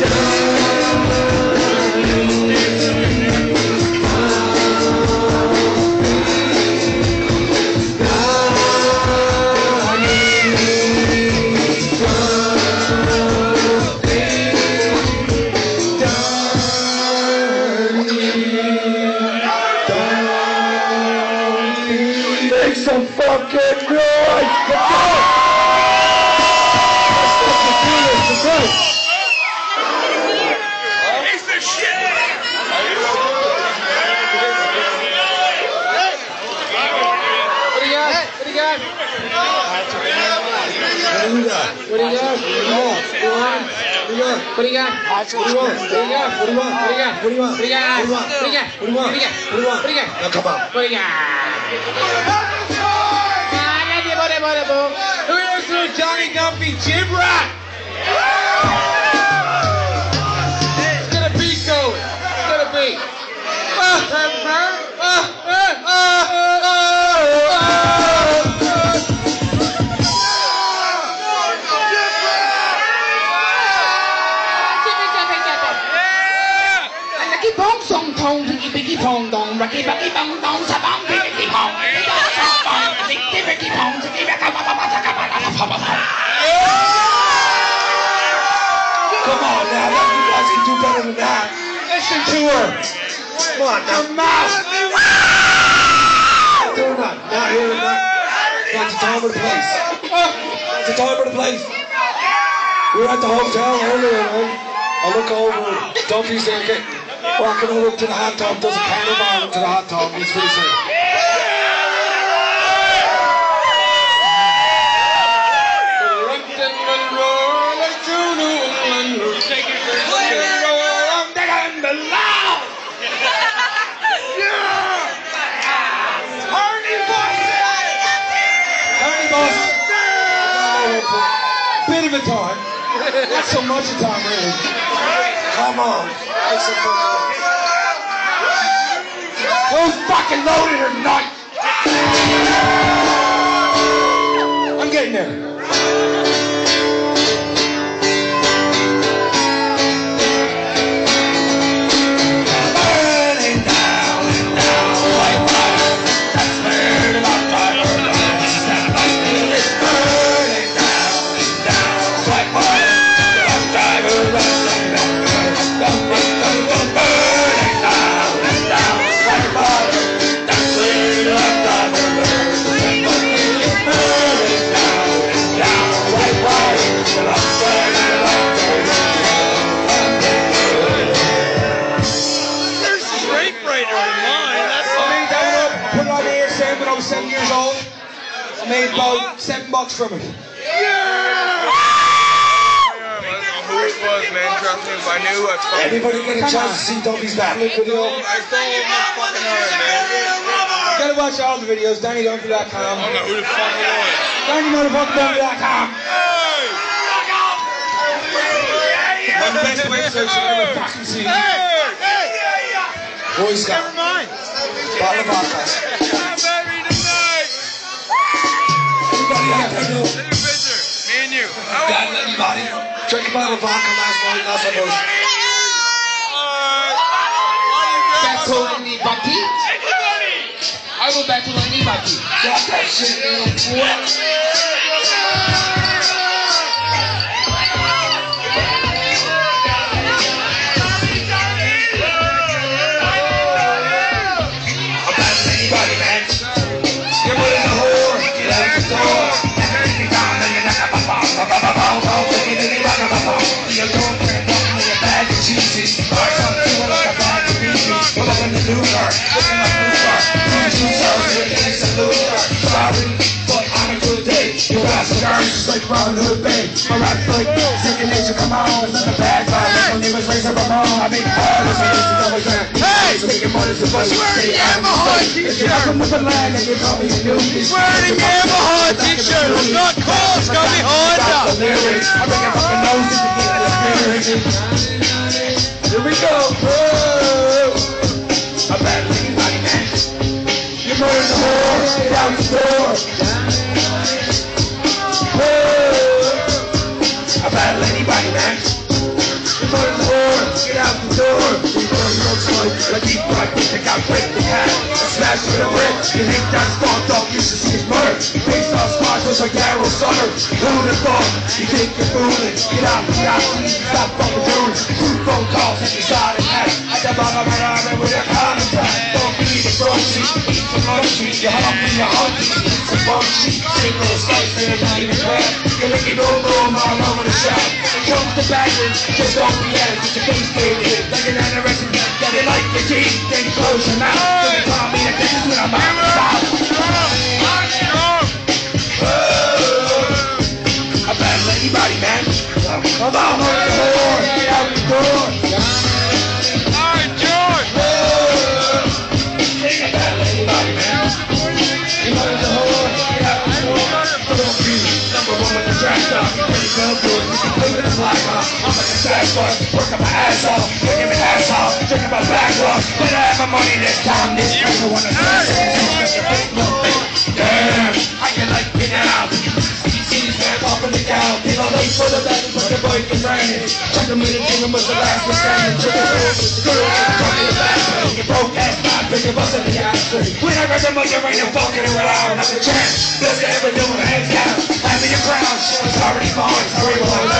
Make What do you got? What do you got? What do you want? What do you got? What do you want? What do you got? What do you want? What do you got? Want? What do you got? What do you got? What do you want? What do you got? What do you want? What do you got? Now come on. What do you got? Ah, I got you, Come on now, now you guys can do better than that. Listen to her. Come on now. Mouth. Doing that. Now here and that. That's the time the place. That's the time the place. We were at the hotel earlier and I look over, Dunphy's there getting, walking over to the hot tub, does a carnival into the hot tub, he's pretty Boss. Bit of a time. Not so much a time, really. Come on. Fucking noise. Who's fucking loaded or not? I'm getting there. Made about seven bucks from it. who it was, man. Trust me, if I knew, I'd fucking. Anybody get a chance to see Dunphy's battling video? I stole him this fucking hard, man. You gotta watch all the videos, DonnieDunphy.com. I don't know who the fuck it was. DonnieMotherfuckerDunphy.com. Hey! One of the best websites you've ever fucking seen. Boy Scout. Never mind. Bottle of vodka. Baby, tonight. Anybody out there know? Take a picture. Me and you. How Got anybody? Drank a bottle of vodka last night, last night was. Battle anybody? I will battle anybody. Got that shit, boy. Robin Hood Bay. My rap's like second nature, come on. It's not a bad My name is Razor Ramon. I hard as I used to always rap. Hey! So take your money to buddy. wearing a Yamaha If you come with a lag, then you probably knew me. Wearing a Yamaha t-shirt. It's not cool. It's got me Honda. I bring your fucking nose to get the spirit. Here we go. Whoa. A bad lady body man. You murdered the whore. Get out the door. The. You looks like a got. Smash with a brick, you you should see his spots like Sutter. Who the fuck? You think you're fooling? Get out, get out, please stop fucking doing. Two phone calls at the side of hat. At the bottom of my arm with a contract. Don't be the grocery, eat lunch meat. You're hungry, you're hungry, eat some bum sheet. Single slice and not even crap. You're no room all over the shop. It comes to just don't react. Get your face faded. Off. I'm like a Sasquatch. Working my ass off. Working my ass off. Drinking my back off. But I have my money this time. This person wanna Damn, how you like me now? CC's back off in the cow. People late for the back, but the boy can burn it. Check them in the thing, was the last one standing. Check the road, good old truck in the back. You broke ass, big of us in the ass. When I got the money, right now, fucking around. Not a chance. Best I ever do with a hands down. Hand me your crown. Shit was already mine. Sorry, boy.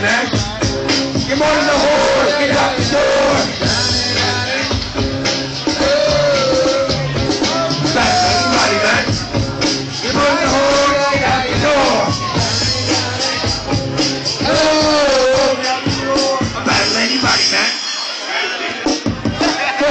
You more than the whore. Get out the door.